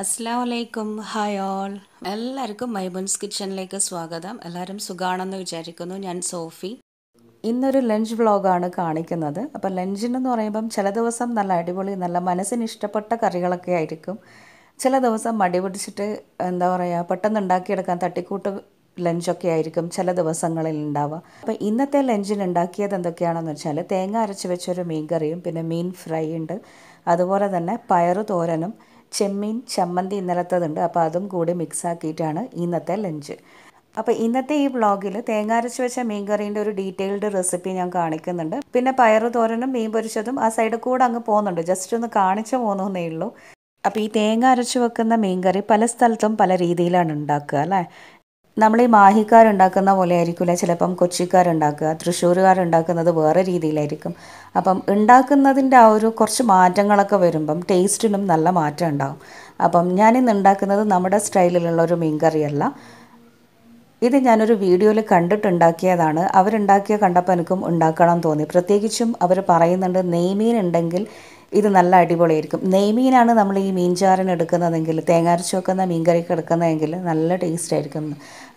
അസ്സാം വലൈക്കും hi all എല്ലാവർക്കും മൈബുൻസ് കിച്ചണിലേക്ക് സ്വാഗതം. എല്ലാവരും സുഖാണെന്ന് വിചാരിക്കുന്നു. ഞാൻ സോഫി. ഇന്നൊരു ലഞ്ച് വ്ളോഗാണ് കാണിക്കുന്നത്. അപ്പോൾ ലഞ്ചിനെന്ന് പറയുമ്പം ചില ദിവസം നല്ല അടിപൊളി നല്ല മനസ്സിന് ഇഷ്ടപ്പെട്ട കറികളൊക്കെ ആയിരിക്കും. ചില ദിവസം മടി പിടിച്ചിട്ട് എന്താ പറയുക പെട്ടെന്ന് ഉണ്ടാക്കിയെടുക്കാൻ തട്ടിക്കൂട്ട് ലഞ്ചൊക്കെ ആയിരിക്കും ചില ദിവസങ്ങളിൽ ഉണ്ടാവുക. അപ്പോൾ ഇന്നത്തെ ലഞ്ചിൽ ഉണ്ടാക്കിയത് എന്തൊക്കെയാണെന്ന് വെച്ചാൽ തേങ്ങ അരച്ച് വെച്ചൊരു മീൻ കറിയും പിന്നെ മീൻ ഫ്രൈ ഉണ്ട്. അതുപോലെ തന്നെ പയറ് തോരനും ചെമ്മീൻ ചമ്മന്തി ഇന്നലത്തതുണ്ട്. അപ്പോൾ അതും കൂടി മിക്സ് ആക്കിയിട്ടാണ് ഇന്നത്തെ ലഞ്ച്. അപ്പോൾ ഇന്നത്തെ ഈ വ്ളോഗിൽ തേങ്ങ അരച്ച് വെച്ച മീൻ കറീന്റെ ഒരു ഡീറ്റെയിൽഡ് റെസിപ്പി ഞാൻ കാണിക്കുന്നുണ്ട്. പിന്നെ പയറ് തോരനും മീൻ പൊരിച്ചതും ആ സൈഡിൽ കൂടെ അങ്ങ് പോകുന്നുണ്ട്. ജസ്റ്റ് ഒന്ന് കാണിച്ചു പോകുന്നേ ഉള്ളൂ. അപ്പോൾ ഈ തേങ്ങ അരച്ച് വെക്കുന്ന മീൻകറി പല സ്ഥലത്തും പല രീതിയിലാണ് ഉണ്ടാക്കുക അല്ലേ? നമ്മൾ ഈ മാഹിക്കാരുണ്ടാക്കുന്ന പോലെ ആയിരിക്കില്ല ചിലപ്പം കൊച്ചിക്കാരുണ്ടാക്കുക തൃശ്ശൂരുകാരുണ്ടാക്കുന്നത് വേറെ രീതിയിലായിരിക്കും. അപ്പം ഉണ്ടാക്കുന്നതിന്റെ ആ ഒരു കുറച്ച് മാറ്റങ്ങളൊക്കെ വരുമ്പം ടേസ്റ്റിനും നല്ല മാറ്റം ഉണ്ടാകും അപ്പം ഞാനിന്ന് ഉണ്ടാക്കുന്നത് നമ്മുടെ സ്റ്റൈലിലുള്ള ഒരു മീൻ കറിയല്ല. ഇത് ഞാനൊരു വീഡിയോയിൽ കണ്ടിട്ടുണ്ടാക്കിയതാണ്. അവരുണ്ടാക്കിയ കണ്ടപ്പോൾ എനിക്കും ഉണ്ടാക്കണം തോന്നി. പ്രത്യേകിച്ചും അവർ പറയുന്നുണ്ട് നെയ്മീൻ ഉണ്ടെങ്കിൽ ഇത് നല്ല അടിപൊളിയായിരിക്കും. നെയ്മീനാണ് നമ്മൾ ഈ മീൻചാറിന് എടുക്കുന്നതെങ്കിൽ തേങ്ങാരച്ച് വെക്കുന്ന മീൻ കറിക്ക് എടുക്കുന്നതെങ്കിൽ നല്ല ടേസ്റ്റ് ആയിരിക്കും.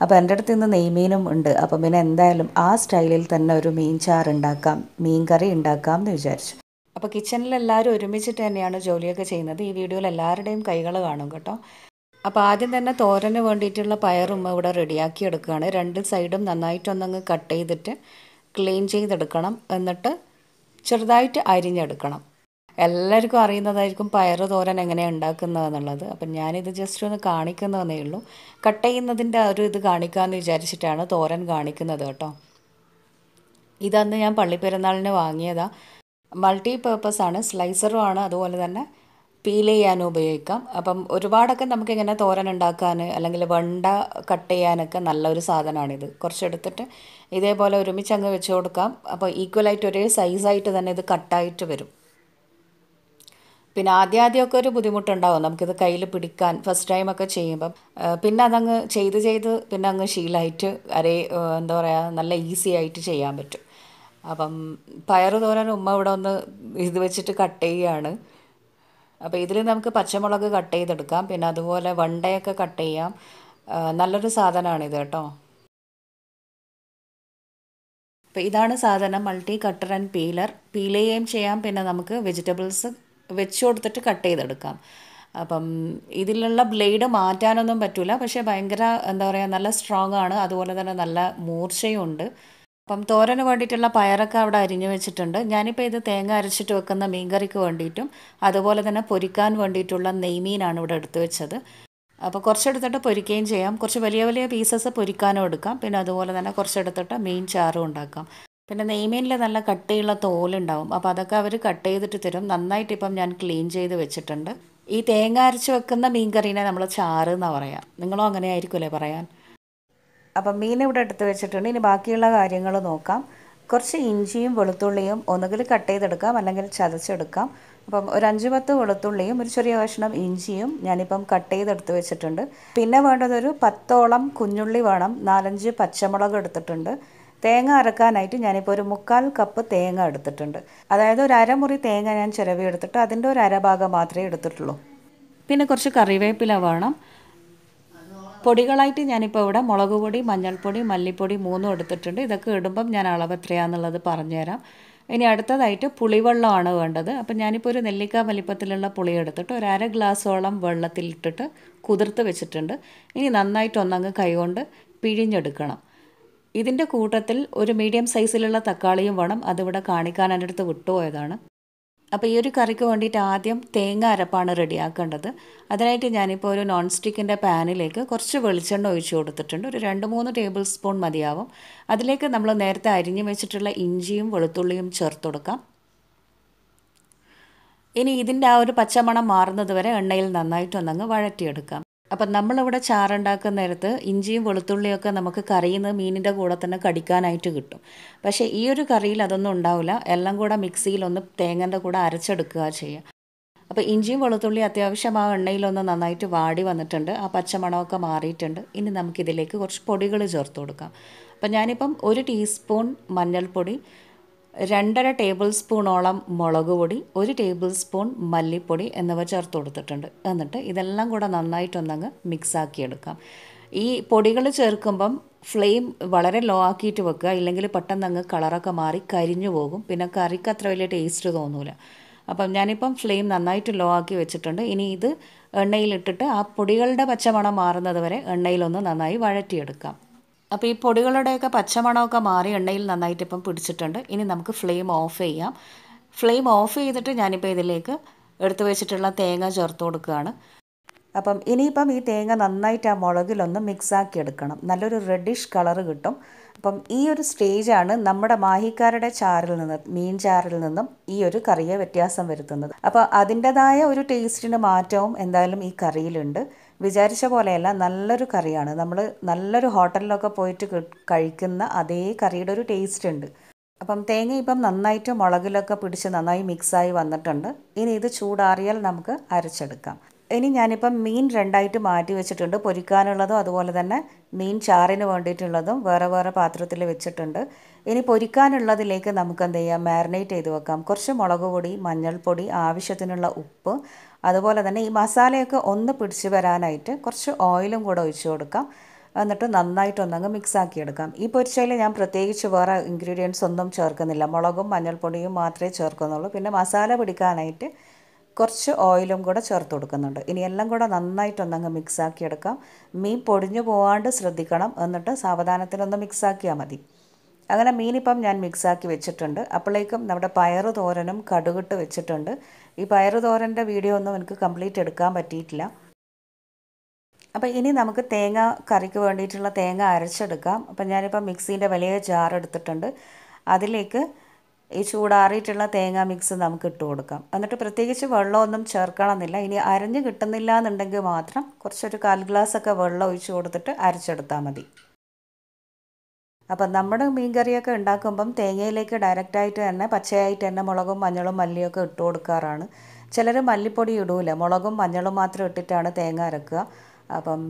അപ്പോൾ എന്റെ അടുത്ത് ഇന്ന് നെയ്മീനും ഉണ്ട്. അപ്പം പിന്നെ എന്തായാലും ആ സ്റ്റൈലിൽ തന്നെ ഒരു മീൻ ചാറ് ഉണ്ടാക്കാം മീൻ കറി ഉണ്ടാക്കാം എന്ന് വിചാരിച്ചു. അപ്പോൾ കിച്ചണിൽ എല്ലാവരും ഒരുമിച്ചിട്ട് തന്നെയാണ് ജോലിയൊക്കെ ചെയ്യുന്നത്. ഈ വീഡിയോയിൽ എല്ലാവരുടെയും കൈകൾ കാണും കേട്ടോ. അപ്പോൾ ആദ്യം തന്നെ തോരന് വേണ്ടിയിട്ടുള്ള പയറും ഇവിടെ റെഡിയാക്കി എടുക്കുകയാണ്. രണ്ട് സൈഡും നന്നായിട്ടൊന്നങ്ങ് കട്ട് ചെയ്തിട്ട് ക്ലീൻ ചെയ്തെടുക്കണം. എന്നിട്ട് ചെറുതായിട്ട് അരിഞ്ഞെടുക്കണം. എല്ലാവർക്കും അറിയുന്നതായിരിക്കും പയർ തോരൻ എങ്ങനെയാണ് ഉണ്ടാക്കുന്നതെന്നുള്ളത് അപ്പം ഞാനിത് ജസ്റ്റ് ഒന്ന് കാണിക്കുന്നതെന്നേ ഉള്ളൂ. കട്ട് ചെയ്യുന്നതിന്റെ ഒരു ഇത് കാണിക്കാമെന്ന് വിചാരിച്ചിട്ടാണ് തോരൻ കാണിക്കുന്നത് കേട്ടോ. ഇതന്ന് ഞാൻ പള്ളിപ്പെരുന്നാളിന് വാങ്ങിയതാണ് മൾട്ടി പേർപ്പസ് ആണ് സ്ലൈസറും ആണ് അതുപോലെ തന്നെ പീൽ ചെയ്യാനും ഉപയോഗിക്കാം. അപ്പം ഒരുപാടൊക്കെ നമുക്കിങ്ങനെ തോരൻ ഉണ്ടാക്കാൻ അല്ലെങ്കിൽ വെണ്ട കട്ട് ചെയ്യാനൊക്കെ നല്ലൊരു സാധനമാണിത്. കുറച്ചെടുത്തിട്ട് ഇതേപോലെ ഒരുമിച്ച് അങ്ങ് വെച്ച് കൊടുക്കാം. അപ്പോൾ ഈക്വലായിട്ട് ഒരേ സൈസായിട്ട് തന്നെ ഇത് കട്ടായിട്ട് വരും. പിന്നെ ആദ്യം ആദ്യമൊക്കെ ഒരു ബുദ്ധിമുട്ടുണ്ടാവും. നമുക്കിത് കയ്യിൽ പിടിക്കാൻ ഫസ്റ്റ് ടൈമൊക്കെ ചെയ്യുമ്പം. പിന്നെ അതങ്ങ് ചെയ്ത് ചെയ്ത് പിന്നെ അങ്ങ് ശീലമായിട്ട് അരേ എന്താ പറയുക നല്ല ഈസി ആയിട്ട് ചെയ്യാൻ പറ്റും. അപ്പം പയർ തോരൻ ഉമ്മ ഇവിടെ ഒന്ന് ഇത് വെച്ചിട്ട് കട്ട് ചെയ്യുകയാണ് അപ്പോൾ ഇതിൽ നമുക്ക് പച്ചമുളക് കട്ട് ചെയ്തെടുക്കാം. പിന്നെ അതുപോലെ വണ്ടയൊക്കെ കട്ട് ചെയ്യാം. നല്ലൊരു സാധനമാണിത് കേട്ടോ. അപ്പോൾ ഇതാണ് സാധനം. Multi cutter and peeler. Peel ചെയ്യുകയും ചെയ്യാം. പിന്നെ നമുക്ക് വെജിറ്റബിൾസ് വെച്ച് കൊടുത്തിട്ട് കട്ട് ചെയ്തെടുക്കാം. അപ്പം ഇതിലുള്ള ബ്ലേഡ് മാറ്റാനൊന്നും പറ്റില്ല പക്ഷേ ഭയങ്കര എന്താ പറയുക നല്ല സ്ട്രോങ് ആണ്. അതുപോലെ തന്നെ നല്ല മൂർച്ചയും ഉണ്ട്. അപ്പം തോരന് വേണ്ടിയിട്ടുള്ള പയറൊക്കെ അവിടെ അരിഞ്ഞു വെച്ചിട്ടുണ്ട്. ഞാനിപ്പോൾ ഇത് തേങ്ങ അരച്ചിട്ട് വെക്കുന്ന മീൻകറിക്ക് വേണ്ടിയിട്ടും അതുപോലെ തന്നെ പൊരിക്കാൻ വേണ്ടിയിട്ടുള്ള നെയ്മീനാണ് ഇവിടെ എടുത്തു വെച്ചത്. അപ്പോൾ കുറച്ചെടുത്തിട്ട് പൊരിക്കുകയും ചെയ്യാം. കുറച്ച് വലിയ വലിയ പീസസ് പൊരിക്കാനും എടുക്കാം. പിന്നെ അതുപോലെ തന്നെ കുറച്ചെടുത്തിട്ട് മീൻ ചാറും ഉണ്ടാക്കാം. പിന്നെ നെയ്മീനിൽ നല്ല കട്ടിയുള്ള തോലുണ്ടാവും. അപ്പോൾ അതൊക്കെ അവർ കട്ട് ചെയ്തിട്ട് തരും. നന്നായിട്ട് ഇപ്പം ഞാൻ ക്ലീൻ ചെയ്ത് വെച്ചിട്ടുണ്ട്. ഈ തേങ്ങ അരച്ച് വെക്കുന്ന മീൻകറീനെ നമ്മൾ ചാറ് എന്നാണ് പറയാം. നിങ്ങളും അങ്ങനെ ആയിരിക്കുമല്ലേ പറയാൻ? അപ്പം മീൻ ഇവിടെ എടുത്ത് വെച്ചിട്ടുണ്ട്. ഇനി ബാക്കിയുള്ള കാര്യങ്ങൾ നോക്കാം. കുറച്ച് ഇഞ്ചിയും വെളുത്തുള്ളിയും ഒന്നുകിൽ കട്ട് ചെയ്തെടുക്കാം അല്ലെങ്കിൽ ചതച്ചെടുക്കാം. അപ്പം ഒരു അഞ്ച് പത്ത് വെളുത്തുള്ളിയും ഒരു ചെറിയ കഷ്ണം ഇഞ്ചിയും ഞാനിപ്പം കട്ട് ചെയ്തെടുത്ത് വെച്ചിട്ടുണ്ട്. പിന്നെ വേണ്ടതൊരു പത്തോളം കുഞ്ഞുള്ളി വേണം. നാലഞ്ച് പച്ചമുളക് എടുത്തിട്ടുണ്ട്. തേങ്ങ അരക്കാനായിട്ട് ഞാനിപ്പോൾ ഒരു മുക്കാൽ കപ്പ് തേങ്ങ എടുത്തിട്ടുണ്ട്. അതായത് ഒരു അരമുറി തേങ്ങ ഞാൻ ചിരവി എടുത്തിട്ട് അതിന്റെ ഒരു അരഭാഗം മാത്രമേ എടുത്തിട്ടുള്ളൂ. പിന്നെ കുറച്ച് കറിവേപ്പില വേണം. പൊടികളായിട്ട് ഞാനിപ്പോൾ ഇവിടെ മുളക് പൊടി മഞ്ഞൾപ്പൊടി മല്ലിപ്പൊടി മൂന്നും എടുത്തിട്ടുണ്ട്. ഇതൊക്കെ ഇടുമ്പം ഞാൻ അളവ് എത്രയാണെന്നുള്ളത് പറഞ്ഞുതരാം. ഇനി അടുത്തതായിട്ട് പുളിവെള്ളമാണ് വേണ്ടത്. അപ്പം ഞാനിപ്പോൾ ഒരു നെല്ലിക്ക വലിപ്പത്തിലുള്ള പുളി എടുത്തിട്ട് ഒരു അര ഗ്ലാസ്സോളം വെള്ളത്തിലിട്ടിട്ട് കുതിർത്ത് വെച്ചിട്ടുണ്ട്. ഇനി നന്നായിട്ട് ഒന്നങ്ങ് കൈകൊണ്ട് പിഴിഞ്ഞെടുക്കണം. ഇതിന്റെ കൂട്ടത്തിൽ ഒരു മീഡിയം സൈസിലുള്ള തക്കാളിയും വേണം. അതിവിടെ കാണിക്കാൻ എന്റെ അടുത്ത് വിട്ടുപോയതാണ്. അപ്പോൾ ഈ ഒരു കറിക്ക് വേണ്ടിയിട്ട് ആദ്യം തേങ്ങ അരപ്പാണ് റെഡിയാക്കേണ്ടത്. അതിനായിട്ട് ഞാനിപ്പോൾ ഒരു നോൺ സ്റ്റിക്കിന്റെ പാനിലേക്ക് കുറച്ച് വെളിച്ചെണ്ണ ഒഴിച്ച് കൊടുത്തിട്ടുണ്ട്. ഒരു രണ്ട് മൂന്ന് ടേബിൾ സ്പൂൺ മതിയാവും. അതിലേക്ക് നമ്മൾ നേരത്തെ അരിഞ്ഞു വെച്ചിട്ടുള്ള ഇഞ്ചിയും വെളുത്തുള്ളിയും ചേർത്ത് കൊടുക്കാം. ഇനി ഇതിന്റെ ആ ഒരു പച്ചമണം മാറുന്നത് വരെ എണ്ണയിൽ നന്നായിട്ടൊന്നങ്ങ് വഴറ്റിയെടുക്കാം. അപ്പം നമ്മളിവിടെ ചാറുണ്ടാക്കുന്ന നേരത്ത് ഇഞ്ചിയും വെളുത്തുള്ളിയൊക്കെ നമുക്ക് കറിയിൽ നിന്ന് മീനിന്റെ കൂടെ തന്നെ കടിക്കാനായിട്ട് കിട്ടും. പക്ഷേ ഈ ഒരു കറിയിൽ അതൊന്നും ഉണ്ടാവില്ല. എല്ലാം കൂടെ മിക്സിയിലൊന്ന് തേങ്ങന്റെ കൂടെ അരച്ചെടുക്കുക ചെയ്യുക അപ്പോൾ ഇഞ്ചിയും വെളുത്തുള്ളി അത്യാവശ്യം ആ എണ്ണയിലൊന്ന് നന്നായിട്ട് വാടി വന്നിട്ടുണ്ട്. ആ പച്ചമണമൊക്കെ മാറിയിട്ടുണ്ട്. ഇനി നമുക്കിതിലേക്ക് കുറച്ച് പൊടികൾ ചേർത്ത് കൊടുക്കാം. അപ്പം ഞാനിപ്പം ഒരു ടീസ്പൂൺ മഞ്ഞൾപ്പൊടി രണ്ടര ടേബിൾ സ്പൂണോളം മുളക് പൊടി ഒരു ടേബിൾ സ്പൂൺ മല്ലിപ്പൊടി എന്നിവ ചേർത്ത് കൊടുത്തിട്ടുണ്ട്. എന്നിട്ട് ഇതെല്ലാം കൂടെ നന്നായിട്ടൊന്നങ്ങ് മിക്സാക്കിയെടുക്കാം. ഈ പൊടികൾ ചേർക്കുമ്പം ഫ്ലെയിം വളരെ ലോ ആക്കിയിട്ട് വെക്കുക. ഇല്ലെങ്കിൽ പെട്ടെന്ന് അങ്ങ് കളറൊക്കെ മാറി കരിഞ്ഞു പോകും. പിന്നെ കറിക്ക് അത്ര വലിയ ടേസ്റ്റ് തോന്നൂല. അപ്പം ഞാനിപ്പം ഫ്ലെയിം നന്നായിട്ട് ലോ ആക്കി വെച്ചിട്ടുണ്ട്. ഇനി ഇത് എണ്ണയിലിട്ടിട്ട് ആ പൊടികളുടെ പച്ചമണം മാറുന്നത് വരെ എണ്ണയിലൊന്ന് നന്നായി വഴറ്റിയെടുക്കാം. അപ്പോൾ ഈ പൊടികളുടെയൊക്കെ പച്ചമണമൊക്കെ മാറി എണ്ണയിൽ നന്നായിട്ട് ഇപ്പം പിടിച്ചിട്ടുണ്ട്. ഇനി നമുക്ക് ഫ്ലെയിം ഓഫ് ചെയ്യാം. ഫ്ലെയിം ഓഫ് ചെയ്തിട്ട് ഞാനിപ്പോൾ ഇതിലേക്ക് എടുത്തു വെച്ചിട്ടുള്ള തേങ്ങ ചേർത്ത് കൊടുക്കുകയാണ്. അപ്പം ഇനിയിപ്പം ഈ തേങ്ങ നന്നായിട്ട് ആ മുളകിലൊന്ന് മിക്സാക്കി എടുക്കണം. നല്ലൊരു റെഡിഷ് കളർ കിട്ടും. അപ്പം ഈ ഒരു സ്റ്റേജാണ് നമ്മുടെ മാഹിക്കാരുടെ ചാറിൽ നിന്ന് മീൻ ചാറിൽ നിന്നും ഈ ഒരു കറിയെ വ്യത്യാസം വരുത്തുന്നത്. അപ്പോൾ അതിന്റെതായ ഒരു ടേസ്റ്റിന് മാറ്റവും എന്തായാലും ഈ കറിയിലുണ്ട്. വിചാരിച്ച പോലെയല്ല നല്ലൊരു കറിയാണ്. നമ്മൾ നല്ലൊരു ഹോട്ടലിലൊക്കെ പോയിട്ട് കഴിക്കുന്ന അതേ കറിയുടെ ഒരു ടേസ്റ്റ് ഉണ്ട്. അപ്പം തേങ്ങ ഇപ്പം നന്നായിട്ട് മുളകിലൊക്കെ പിടിച്ച് നന്നായി മിക്സായി വന്നിട്ടുണ്ട്. ഇനി ഇത് ചൂടാറിയാൽ നമുക്ക് അരച്ചെടുക്കാം. ഇനി ഞാനിപ്പം മീൻ രണ്ടായിട്ട് മാറ്റി വെച്ചിട്ടുണ്ട്. പൊരിക്കാനുള്ളതും അതുപോലെ തന്നെ മീൻ ചാറിന് വേണ്ടിയിട്ടുള്ളതും വേറെ വേറെ പാത്രത്തിൽ വെച്ചിട്ടുണ്ട്. ഇനി പൊരിക്കാനുള്ളതിലേക്ക് നമുക്ക് എന്ത് ചെയ്യാം? മാരിനേറ്റ് ചെയ്ത് വെക്കാം. കുറച്ച് മുളക് പൊടി മഞ്ഞൾപ്പൊടി ആവശ്യത്തിനുള്ള ഉപ്പ് അതുപോലെ തന്നെ ഈ മസാലയൊക്കെ ഒന്ന് പിടിച്ച് വരാനായിട്ട് കുറച്ച് ഓയിലും കൂടെ ഒഴിച്ചു കൊടുക്കാം. എന്നിട്ട് നന്നായിട്ട് നന്നായിട്ടൊന്നങ്ങ് മിക്സ് ആക്കി എടുക്കാം ഈ പൊരിച്ചതിൽ ഞാൻ പ്രത്യേകിച്ച് വേറെ ഇൻഗ്രീഡിയൻസ് ഒന്നും ചേർക്കുന്നില്ല. മുളകും മഞ്ഞൾപ്പൊടിയും മാത്രമേ ചേർക്കുന്നുള്ളൂ. പിന്നെ മസാല പിടിക്കാനായിട്ട് കുറച്ച് ഓയിലും കൂടെ ചേർത്ത് കൊടുക്കുന്നുണ്ട്. ഇനി എല്ലാം കൂടെ നന്നായിട്ടൊന്നങ്ങ് മിക്സാക്കി എടുക്കാം മീൻ പൊടിഞ്ഞു പോവാണ്ട് ശ്രദ്ധിക്കണം. എന്നിട്ട് സാവധാനത്തിലൊന്ന് മിക്സാക്കിയാൽ മതി. അങ്ങനെ മീനിപ്പം ഞാൻ മിക്സാക്കി വെച്ചിട്ടുണ്ട്. അപ്പോഴേക്കും നമ്മുടെ പയറ് തോരനും കടുകിട്ട് വെച്ചിട്ടുണ്ട്. ഈ പയറ് തോരന്റെ വീഡിയോ ഒന്നും എനിക്ക് കംപ്ലീറ്റ് എടുക്കാൻ പറ്റിയിട്ടില്ല. അപ്പോൾ ഇനി നമുക്ക് തേങ്ങ കറിക്ക് വേണ്ടിയിട്ടുള്ള തേങ്ങ അരച്ചെടുക്കാം. അപ്പം ഞാനിപ്പോൾ മിക്സീന്റെ വലിയ ജാർ എടുത്തിട്ടുണ്ട്. അതിലേക്ക് ഈ ചൂടാറിയിട്ടുള്ള തേങ്ങ മിക്സ് നമുക്ക് ഇട്ട് കൊടുക്കാം. എന്നിട്ട് പ്രത്യേകിച്ച് വെള്ളമൊന്നും ചേർക്കണമെന്നില്ല. ഇനി അരഞ്ഞ് കിട്ടുന്നില്ല എന്നുണ്ടെങ്കിൽ മാത്രം കുറച്ചൊരു കാൽ ഗ്ലാസ് ഒക്കെ വെള്ളം ഒഴിച്ച് കൊടുത്തിട്ട് അരച്ചെടുത്താൽ മതി. അപ്പം നമ്മുടെ മീൻ കറിയൊക്കെ ഉണ്ടാക്കുമ്പം തേങ്ങയിലേക്ക് ഡയറക്റ്റായിട്ട് തന്നെ പച്ചയായിട്ട് തന്നെ മുളകും മഞ്ഞളും മല്ലിയൊക്കെ ഇട്ട് കൊടുക്കാറാണ്. ചിലർ മല്ലിപ്പൊടി ഇടൂല. മുളകും മഞ്ഞളും മാത്രം ഇട്ടിട്ടാണ് തേങ്ങ അരക്കുക. അപ്പം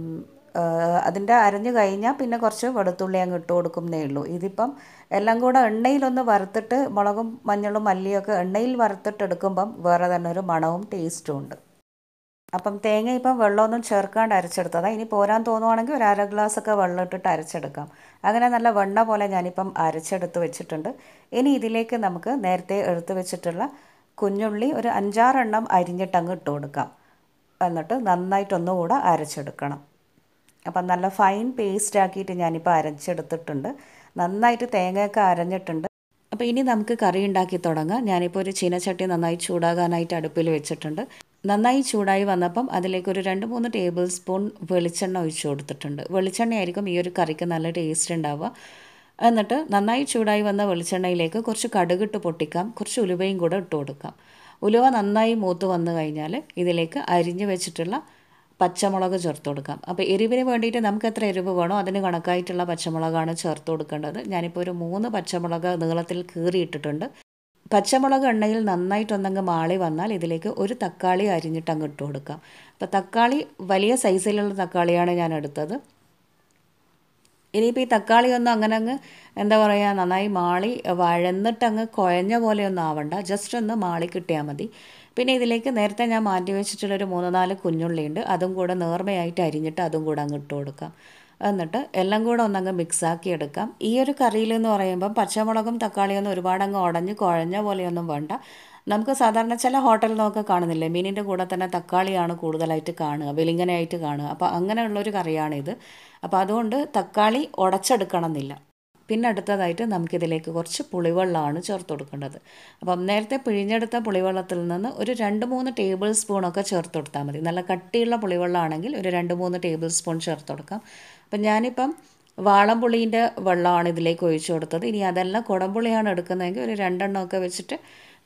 അതിന്റെ അരഞ്ഞു കഴിഞ്ഞാൽ പിന്നെ കുറച്ച് വെളുത്തുള്ളി അങ്ങ് ഇട്ട് കൊടുക്കുന്നേ ഉള്ളൂ. ഇതിപ്പം എല്ലാം കൂടെ എണ്ണയിലൊന്ന് വറുത്തിട്ട് മുളകും മഞ്ഞളും മല്ലിയൊക്കെ എണ്ണയിൽ വറുത്തിട്ട് എടുക്കുമ്പം വേറെ തന്നെ ഒരു മണവും ടേസ്റ്റും ഉണ്ട്. അപ്പം തേങ്ങ ഇപ്പം വെള്ളമൊന്നും ചേർക്കാണ്ട് അരച്ചെടുത്തതാണ് ഇനി പോരാൻ തോന്നുവാണെങ്കിൽ ഒരു അര ഗ്ലാസ് ഒക്കെ വെള്ളം ഇട്ടിട്ട് അരച്ചെടുക്കാം. അങ്ങനെ നല്ല വെണ്ണ പോലെ ഞാനിപ്പം അരച്ചെടുത്ത് വെച്ചിട്ടുണ്ട്. ഇനി ഇതിലേക്ക് നമുക്ക് നേരത്തെ എടുത്ത് വെച്ചിട്ടുള്ള കുഞ്ഞുള്ളി ഒരു അഞ്ചാറെണ്ണം അരിഞ്ഞിട്ട് അങ്ങ് ഇട്ട് കൊടുക്കാം. എന്നിട്ട് നന്നായിട്ടൊന്നുകൂടെ അരച്ചെടുക്കണം. അപ്പം നല്ല ഫൈൻ പേസ്റ്റ് ആക്കിയിട്ട് ഞാനിപ്പോൾ അരച്ചെടുത്തിട്ടുണ്ട്. നന്നായിട്ട് തേങ്ങയൊക്കെ അരഞ്ഞിട്ടുണ്ട്. അപ്പോൾ ഇനി നമുക്ക് കറി ഉണ്ടാക്കി തുടങ്ങാം. ഞാനിപ്പോൾ ഒരു ചീനച്ചട്ടി നന്നായി ചൂടാകാനായിട്ട് അടുപ്പിൽ വെച്ചിട്ടുണ്ട്. നന്നായി ചൂടായി വന്നപ്പം അതിലേക്ക് ഒരു രണ്ട് മൂന്ന് ടേബിൾ സ്പൂൺ വെളിച്ചെണ്ണ ഒഴിച്ചു കൊടുത്തിട്ടുണ്ട്. വെളിച്ചെണ്ണയായിരിക്കും ഈ ഒരു കറിക്ക് നല്ല ടേസ്റ്റ് ഉണ്ടാവുക. എന്നിട്ട് നന്നായി ചൂടായി വന്ന വെളിച്ചെണ്ണയിലേക്ക് കുറച്ച് കടുകിട്ട് പൊട്ടിക്കാം. കുറച്ച് ഉലുവയും കൂടെ ഇട്ട് കൊടുക്കാം. ഉലുവ നന്നായി മൂത്ത് വന്നു കഴിഞ്ഞാൽ ഇതിലേക്ക് അരിഞ്ഞു വെച്ചിട്ടുള്ള പച്ചമുളക് ചേർത്ത് കൊടുക്കാം. അപ്പോൾ എരിവിന് വേണ്ടിയിട്ട് നമുക്ക് എത്ര എരിവ് വേണോ അതിന് കണക്കായിട്ടുള്ള പച്ചമുളകാണ് ചേർത്ത് കൊടുക്കേണ്ടത്. ഞാനിപ്പോൾ ഒരു മൂന്ന് പച്ചമുളക് നീളത്തിൽ കീറിയിട്ടിട്ടുണ്ട്. പച്ചമുളക് എണ്ണയിൽ നന്നായിട്ടൊന്നങ്ങ് മാളി വന്നാൽ ഇതിലേക്ക് ഒരു തക്കാളി അരിഞ്ഞിട്ട് അങ്ങ് ഇട്ട് കൊടുക്കാം. അപ്പോൾ തക്കാളി വലിയ സൈസിലുള്ള തക്കാളിയാണ് ഞാൻ എടുത്തത്. ഇനിയിപ്പോൾ ഈ തക്കാളി ഒന്നും അങ്ങനെ അങ്ങ് എന്താ പറയുക നന്നായി മാളി വഴന്നിട്ട് അങ്ങ് കുഴഞ്ഞ പോലെയൊന്നും ആവണ്ട. ജസ്റ്റ് ഒന്ന് മാളി കിട്ടിയാൽ മതി. പിന്നെ ഇതിലേക്ക് നേരത്തെ ഞാൻ മാറ്റി വെച്ചിട്ടുള്ളൊരു മൂന്ന് നാല് കുഞ്ഞുള്ളിയുണ്ട്. അതും കൂടെ നേർമയായിട്ട് അരിഞ്ഞിട്ട് അതും കൂടെ അങ്ങ് ഇട്ട് കൊടുക്കാം. എന്നിട്ട് എല്ലാം കൂടെ ഒന്നങ്ങ് മിക്സാക്കി എടുക്കാം. ഈ ഒരു കറിയിലെന്ന് പറയുമ്പം പച്ചമുളകും തക്കാളിയൊന്നും ഒരുപാട് ഒരുപാടങ്ങ് ഉടഞ്ഞ് കുഴഞ്ഞ പോലെയൊന്നും വേണ്ട. നമുക്ക് സാധാരണ ചില ഹോട്ടലിൽ നിന്നൊക്കെ കാണുന്നില്ലേ മീനിന്റെ കൂടെ തന്നെ തക്കാളിയാണ് കൂടുതലായിട്ട് കാണുക വെലിങ്ങനെയായിട്ട് കാണുക. അപ്പോൾ അങ്ങനെയുള്ളൊരു കറിയാണിത്. അപ്പോൾ അതുകൊണ്ട് തക്കാളി ഉടച്ചെടുക്കണം എന്നില്ല പിന്നെ അടുത്തതായിട്ട് നമുക്കിതിലേക്ക് കുറച്ച് പുളിവെള്ളമാണ് ചേർത്ത് കൊടുക്കേണ്ടത്. അപ്പം നേരത്തെ പിഴിഞ്ഞെടുത്ത പുളിവെള്ളത്തിൽ നിന്ന് ഒരു രണ്ട് മൂന്ന് ടേബിൾ സ്പൂണൊക്കെ ചേർത്ത് കൊടുത്താൽ മതി. നല്ല കട്ടിയുള്ള പുളിവെള്ളമാണെങ്കിൽ ഒരു രണ്ട് മൂന്ന് ടേബിൾ സ്പൂൺ ചേർത്ത് കൊടുക്കാം. അപ്പം ഞാനിപ്പം വാളംപുളീന്റെ വെള്ളമാണ് ഇതിലേക്ക് ഒഴിച്ചു കൊടുത്തത്. ഇനി അതല്ല കുടംപുളിയാണ് എടുക്കുന്നതെങ്കിൽ ഒരു രണ്ടെണ്ണമൊക്കെ വെച്ചിട്ട്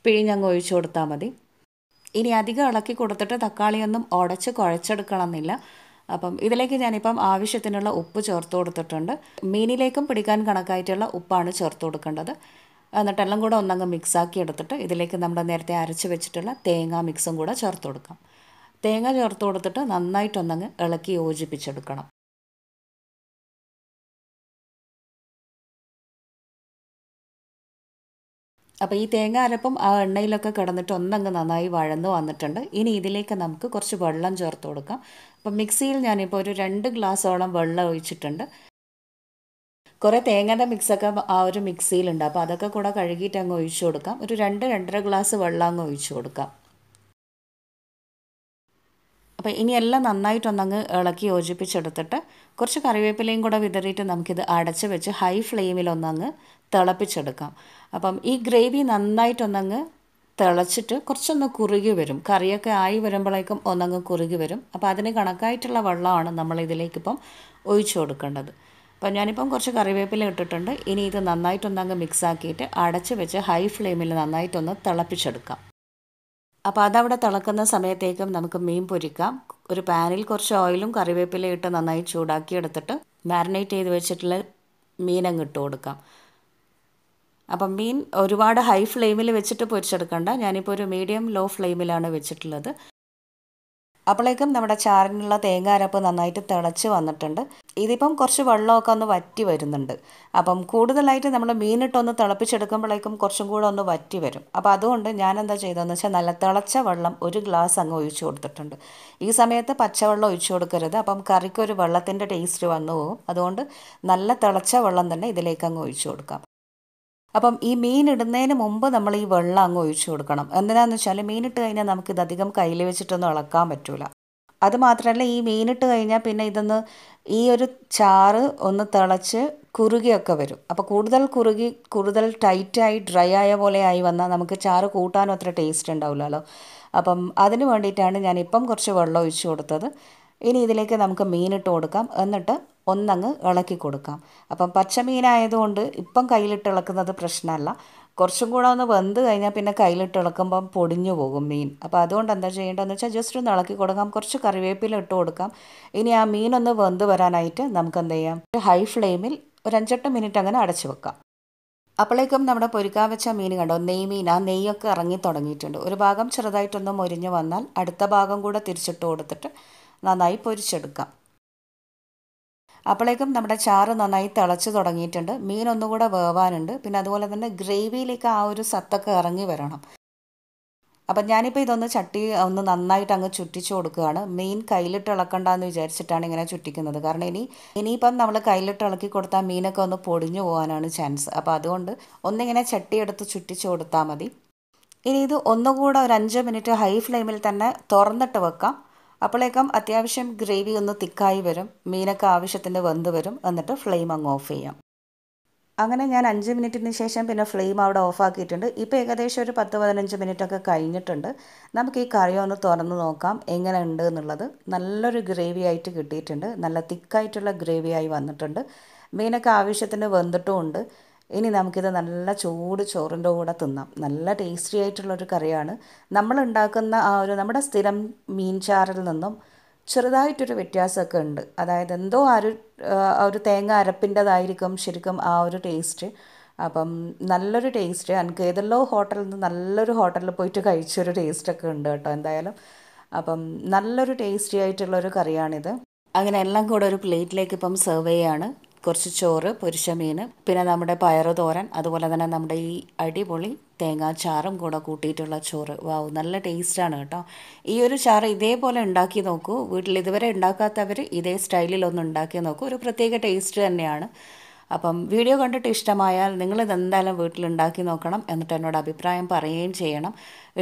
പിഴിഞ്ഞങ്ങ് ഒഴിച്ചു കൊടുത്താൽ മതി. ഇനി അധികം ഇളക്കി കൊടുത്തിട്ട് തക്കാളിയൊന്നും ഉടച്ച് കുഴച്ചെടുക്കണം എന്നില്ല അപ്പം ഇതിലേക്ക് ഞാനിപ്പം ആവശ്യത്തിനുള്ള ഉപ്പ് ചേർത്ത് കൊടുത്തിട്ടുണ്ട്. മീനിലേക്കും പിടിക്കാൻ കണക്കായിട്ടുള്ള ഉപ്പാണ് ചേർത്ത് കൊടുക്കേണ്ടത്. എന്നിട്ട് എല്ലാം കൂടെ ഒന്നങ്ങ് മിക്സാക്കി എടുത്തിട്ട് ഇതിലേക്ക് നമ്മൾ നേരത്തെ അരച്ച് വെച്ചിട്ടുള്ള തേങ്ങ മിക്സും കൂടെ ചേർത്ത് കൊടുക്കാം. തേങ്ങ ചേർത്ത് കൊടുത്തിട്ട് നന്നായിട്ടൊന്നങ്ങ് ഇളക്കി യോജിപ്പിച്ചെടുക്കണം. അപ്പോൾ ഈ തേങ്ങ അരപ്പും ആ എണ്ണയിലൊക്കെ കിടന്നിട്ട് ഒന്നങ്ങ് നന്നായി വഴന്ന് വന്നിട്ടുണ്ട്. ഇനി ഇതിലേക്ക് നമുക്ക് കുറച്ച് വെള്ളം ചേർത്ത് കൊടുക്കാം. അപ്പം മിക്സിയിൽ ഞാനിപ്പോൾ ഒരു രണ്ട് ഗ്ലാസ്സോളം വെള്ളം ഒഴിച്ചിട്ടുണ്ട്. കുറേ തേങ്ങയുടെ മിക്സൊക്കെ ആ ഒരു മിക്സിയിലുണ്ട്. അപ്പോൾ അതൊക്കെ കൂടെ കഴുകിയിട്ട് അങ്ങ് ഒഴിച്ചു കൊടുക്കാം. ഒരു രണ്ട് രണ്ടര ഗ്ലാസ് വെള്ളം അങ്ങ് ഒഴിച്ചു കൊടുക്കാം. അപ്പോൾ ഇനി എല്ലാം നന്നായിട്ടൊന്നങ്ങ് ഇളക്കി യോജിപ്പിച്ചെടുത്തിട്ട് കുറച്ച് കറിവേപ്പിലയും കൂടെ വിതറിയിട്ട് നമുക്കിത് അടച്ച് വെച്ച് ഹൈ ഫ്ലെയിമിൽ ഒന്നങ്ങ് തിളപ്പിച്ചെടുക്കാം. അപ്പം ഈ ഗ്രേവി നന്നായിട്ടൊന്നങ്ങ് തിളച്ചിട്ട് കുറച്ചൊന്ന് കുറുകി വരും. കറിയൊക്കെ ആയി വരുമ്പോഴേക്കും ഒന്നങ്ങ് കുറുകി വരും. അപ്പോൾ അതിന് കണക്കായിട്ടുള്ള വെള്ളമാണ് നമ്മൾ ഇതിലേക്കിപ്പം ഒഴിച്ചു കൊടുക്കേണ്ടത്. അപ്പം ഞാനിപ്പം കുറച്ച് കറിവേപ്പില ഇട്ടിട്ടുണ്ട്. ഇനി ഇത് നന്നായിട്ടൊന്നങ്ങ് മിക്സ് ആക്കിയിട്ട് അടച്ച് വെച്ച് ഹൈ ഫ്ലെയിമിൽ നന്നായിട്ടൊന്ന് തിളപ്പിച്ചെടുക്കാം. അപ്പോൾ അതവിടെ തിളക്കുന്ന സമയത്തേക്കും നമുക്ക് മീൻ പൊരിക്കാം. ഒരു പാനിൽ കുറച്ച് ഓയിലും കറിവേപ്പിലയും ഇട്ട് നന്നായി ചൂടാക്കി എടുത്തിട്ട് മാരിനേറ്റ് ചെയ്ത് വെച്ചിട്ടുള്ള മീനങ്ങ് ഇട്ട് കൊടുക്കാം. അപ്പം മീൻ ഒരുപാട് ഹൈ ഫ്ലെയിമിൽ വെച്ചിട്ട് പൊരിച്ചെടുക്കണ്ട. ഞാനിപ്പോൾ ഒരു മീഡിയം ലോ ഫ്ലെയിമിലാണ് വെച്ചിട്ടുള്ളത്. അപ്പോഴേക്കും നമ്മുടെ ചാറിനുള്ള തേങ്ങ അരപ്പ് നന്നായിട്ട് തിളച്ച് വന്നിട്ടുണ്ട്. ഇതിപ്പം കുറച്ച് വെള്ളമൊക്കെ ഒന്ന് വറ്റി വരുന്നുണ്ട്. അപ്പം കൂടുതലായിട്ട് നമ്മൾ മീനിട്ടൊന്ന് തിളപ്പിച്ചെടുക്കുമ്പോഴേക്കും കുറച്ചും കൂടെ ഒന്ന് വറ്റി വരും. അപ്പോൾ അതുകൊണ്ട് ഞാൻ എന്താ ചെയ്തതെന്ന് വെച്ചാൽ നല്ല തിളച്ച വെള്ളം ഒരു ഗ്ലാസ് അങ്ങ് ഒഴിച്ചു കൊടുത്തിട്ടുണ്ട്. ഈ സമയത്ത് പച്ചവെള്ളം ഒഴിച്ചു കൊടുക്കരുത്. അപ്പം കറിക്കൊരു വെള്ളത്തിന്റെ ടേസ്റ്റ് വന്നു പോകും അതുകൊണ്ട് നല്ല തിളച്ച വെള്ളം തന്നെ ഇതിലേക്ക് അങ്ങ് ഒഴിച്ചു കൊടുക്കാം. അപ്പം ഈ മീൻ ഇടുന്നതിന് മുമ്പ് നമ്മൾ ഈ വെള്ളം അങ്ങ് ഒഴിച്ചു കൊടുക്കണം. എന്തിനാന്ന് വെച്ചാൽ മീനിട്ട് കഴിഞ്ഞാൽ നമുക്കിത് അധികം കയ്യിൽ വെച്ചിട്ടൊന്നും ഇളക്കാൻ പറ്റൂല. അത് മാത്രമല്ല ഈ മീനിട്ട് കഴിഞ്ഞാൽ പിന്നെ ഇതൊന്ന് ഈ ഒരു ചാറ് ഒന്ന് തിളച്ച് കുറുകിയൊക്കെ വരും. അപ്പോൾ കൂടുതൽ കുറുകി കൂടുതൽ ടൈറ്റായി ഡ്രൈ ആയ പോലെ ആയി വന്നാൽ നമുക്ക് ചാറ് കൂട്ടാനും അത്ര ടേസ്റ്റ് ഉണ്ടാവില്ലല്ലോ. അപ്പം അതിന് വേണ്ടിയിട്ടാണ് ഞാൻ ഇപ്പം കുറച്ച് വെള്ളം ഒഴിച്ചു കൊടുത്തത്. ഇനി ഇതിലേക്ക് നമുക്ക് മീനിട്ട് കൊടുക്കാം. എന്നിട്ട് ഒന്നങ്ങ് ഇളക്കി കൊടുക്കാം. അപ്പം പച്ചമീനായതുകൊണ്ട് ഇപ്പം കയ്യിലിട്ട് ഇളക്കുന്നത് പ്രശ്നമല്ല. കുറച്ചും കൂടെ ഒന്ന് വെന്ത് കഴിഞ്ഞാൽ പിന്നെ കയ്യിലിട്ട് ഇളക്കുമ്പം പൊടിഞ്ഞു പോകും മീൻ. അപ്പോൾ അതുകൊണ്ട് എന്താ ചെയ്യേണ്ടതെന്ന് വെച്ചാൽ ജസ്റ്റ് ഒന്ന് ഇളക്കി കൊടുക്കാം. കുറച്ച് കറിവേപ്പില ഇട്ട് കൊടുക്കാം. ഇനി ആ മീൻ ഒന്ന് വെന്ത് വരാനായിട്ട് നമുക്ക് എന്ത് ചെയ്യാം? ഒരു ഹൈ ഫ്ലെയിമിൽ ഒരു അഞ്ചെട്ട് മിനിറ്റ് അങ്ങനെ അടച്ചു വെക്കാം. അപ്പോഴേക്കും നമ്മുടെ പൊരിക്കാൻ വെച്ച മീൻ കണ്ടോ? നെയ് മീൻ. ആ നെയ്യൊക്കെ ഇറങ്ങി തുടങ്ങിയിട്ടുണ്ട്. ഒരു ഭാഗം ചെറുതായിട്ടൊന്ന് മൊരിഞ്ഞു വന്നാൽ അടുത്ത ഭാഗം കൂടെ തിരിച്ചിട്ട് കൊടുത്തിട്ട് നന്നായി പൊരിച്ചെടുക്കാം. അപ്പോഴേക്കും നമ്മുടെ ചാറ് നന്നായി തിളച്ച് തുടങ്ങിയിട്ടുണ്ട്. മീൻ ഒന്നുകൂടെ വേവാനുണ്ട്. പിന്നെ അതുപോലെ തന്നെ ഗ്രേവിയിലേക്ക് ആ ഒരു സത്തൊക്കെ ഇറങ്ങി വരണം. അപ്പം ഞാനിപ്പോൾ ഇതൊന്ന് ചട്ടി ഒന്ന് നന്നായിട്ട് അങ്ങ് ചുറ്റിച്ചു കൊടുക്കുകയാണ്. മീൻ കയ്യിലിട്ട് ഇളക്കണ്ടെന്ന് വിചാരിച്ചിട്ടാണ് ഇങ്ങനെ ചുറ്റിക്കുന്നത്. കാരണം ഇനി ഇനിയിപ്പം നമ്മൾ കയ്യിലിട്ട് ഇളക്കി കൊടുത്താൽ മീനൊക്കെ ഒന്ന് പൊടിഞ്ഞു പോകാനാണ് ചാൻസ്. അപ്പോൾ അതുകൊണ്ട് ഒന്നിങ്ങനെ ചട്ടി എടുത്ത് ചുറ്റിച്ചു കൊടുത്താൽ മതി. ഇനി ഇത് ഒന്നുകൂടെ ഒരു അഞ്ച് മിനിറ്റ് ഹൈ ഫ്ലെയിമിൽ തന്നെ തുറന്നിട്ട് വെക്കാം. അപ്പോഴേക്കും അത്യാവശ്യം ഗ്രേവി ഒന്ന് തിക്കായി വരും. മീനൊക്കെ ആവശ്യത്തിന് വെന്ത് വരും. എന്നിട്ട് ഫ്ലെയിം അങ്ങ് ഓഫ് ചെയ്യാം. അങ്ങനെ ഞാൻ അഞ്ച് മിനിറ്റിന് ശേഷം പിന്നെ ഫ്ലെയിം അവിടെ ഓഫാക്കിയിട്ടുണ്ട് ഇപ്പോൾ ഏകദേശം ഒരു പത്ത് പതിനഞ്ച് മിനിറ്റൊക്കെ കഴിഞ്ഞിട്ടുണ്ട്. നമുക്ക് ഈ കറി ഒന്ന് തുറന്ന് നോക്കാം. എങ്ങനെ ഉണ്ട് എന്നുള്ളത്. നല്ലൊരു ഗ്രേവി ആയിട്ട് കിട്ടിയിട്ടുണ്ട്. നല്ല തിക്കായിട്ടുള്ള ഗ്രേവി ആയി വന്നിട്ടുണ്ട്. മീനൊക്കെ ആവശ്യത്തിന് വെന്തിട്ടുമുണ്ട് ഇനി നമുക്കിത് നല്ല ചൂട് ചോറിന്റെ കൂടെ തിന്നാം. നല്ല ടേസ്റ്റി ആയിട്ടുള്ളൊരു കറിയാണ്. നമ്മൾ ഉണ്ടാക്കുന്ന ആ ഒരു നമ്മുടെ സ്ഥിരം മീൻ ചാറിൽ നിന്നും ചെറുതായിട്ടൊരു വ്യത്യാസമൊക്കെ ഉണ്ട്. അതായത് എന്തോ ആ ഒരു ഒരു തേങ്ങ അരപ്പിന്റെതായിരിക്കും ശരിക്കും ആ ഒരു ടേസ്റ്റ് അപ്പം നല്ലൊരു ടേസ്റ്റ് എനിക്ക് ഏതെല്ലോ ഹോട്ടലിൽ നിന്ന് നല്ലൊരു ഹോട്ടലിൽ പോയിട്ട് കഴിച്ചൊരു ടേസ്റ്റൊക്കെ ഉണ്ട് കേട്ടോ എന്തായാലും. അപ്പം നല്ലൊരു ടേസ്റ്റി ആയിട്ടുള്ളൊരു കറിയാണിത്. അങ്ങനെ എല്ലാം കൂടെ ഒരു പ്ലേറ്റിലേക്ക് ഇപ്പം സെർവ് ചെയ്യാണ്. കുറച്ച് ചോറ് പൊരിച്ച മീൻ പിന്നെ നമ്മുടെ പയറ് തോരൻ അതുപോലെ തന്നെ നമ്മുടെ ഈ അടിപൊളി തേങ്ങാച്ചാറും കൂടെ കൂട്ടിയിട്ടുള്ള ചോറ്. വാവ് നല്ല ടേസ്റ്റാണ് കേട്ടോ. ഈ ഒരു ചാറ് ഇതേപോലെ ഉണ്ടാക്കി നോക്കൂ. വീട്ടിൽ ഇതുവരെ ഉണ്ടാക്കാത്തവർ ഇതേ സ്റ്റൈലിൽ ഒന്ന് ഉണ്ടാക്കി നോക്കൂ. ഒരു പ്രത്യേക ടേസ്റ്റ് തന്നെയാണ്. അപ്പം വീഡിയോ കണ്ടിട്ട് ഇഷ്ടമായാൽ നിങ്ങളിത് എന്തായാലും വീട്ടിൽ ഉണ്ടാക്കി നോക്കണം എന്നിട്ട് എന്നോട് അഭിപ്രായം പറയുകയും ചെയ്യണം.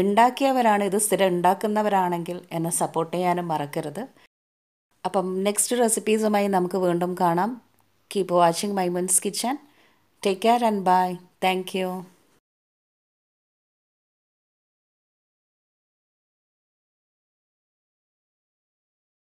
ഉണ്ടാക്കിയവരാണ് ഇത് സ്ഥിരം ഉണ്ടാക്കുന്നവരാണെങ്കിൽ എന്നെ സപ്പോർട്ട് ചെയ്യാനും മറക്കരുത്. അപ്പം നെക്സ്റ്റ് റെസിപ്പീസുമായി നമുക്ക് വീണ്ടും കാണാം. Keep watching My Mom's Kitchen. Take care and bye. Thank you.